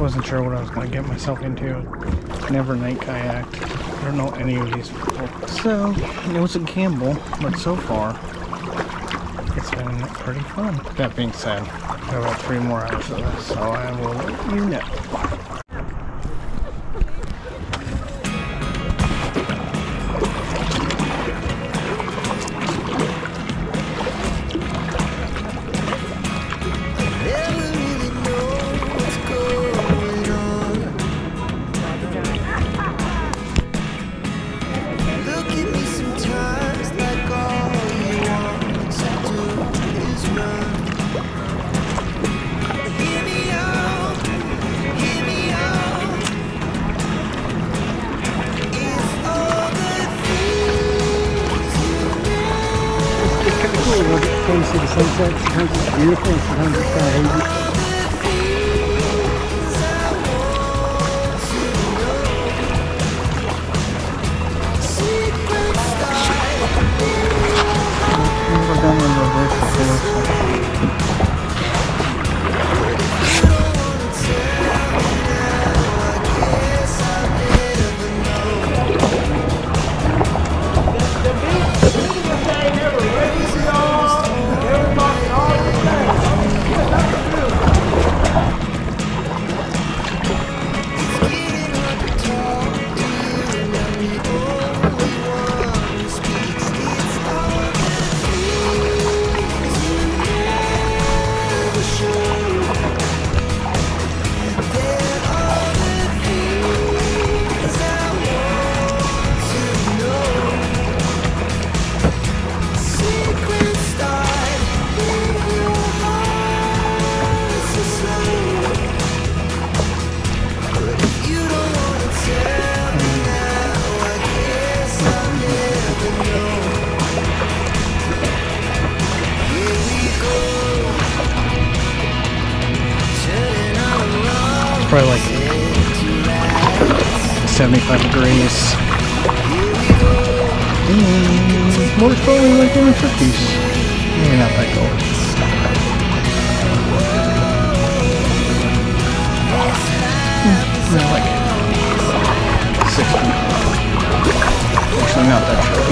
wasn't sure what I was going to get myself into. Never night kayaked. I don't know any of these people. So, it was a gamble, but so far, it's been pretty fun. That being said, I have about three more hours of this, so I will let you know. To see the sunset. Sometimes it's beautiful sometimes it's kind of hazy. It's probably like 75 degrees. Mm, more slowly like doing cookies. Maybe not that cold. Mm, no, like 60. Actually, not that chilly.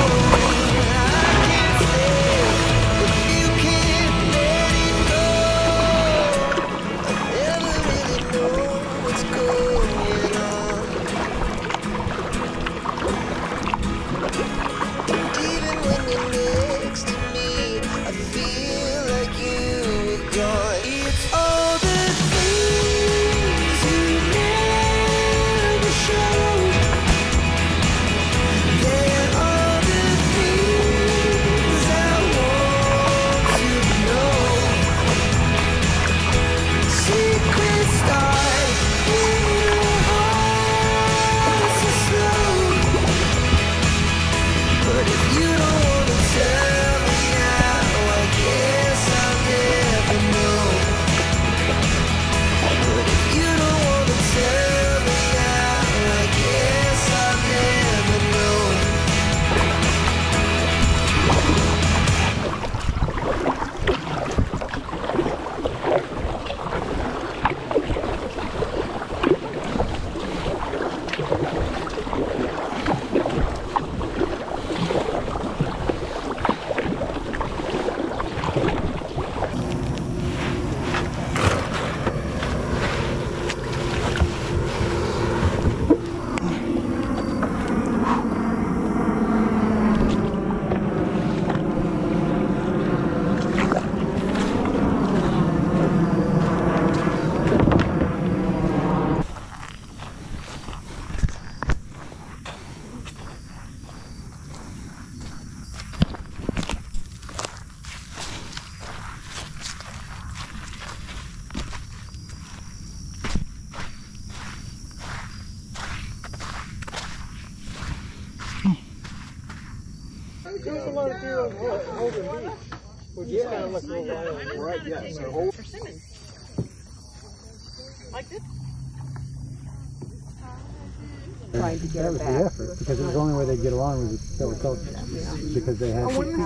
Trying to get That it was the back. effort, because it was the only way they'd get along was that was culture. Because they had Oh, what do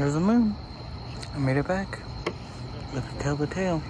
There's the moon. I made it back. Look, tell the tale.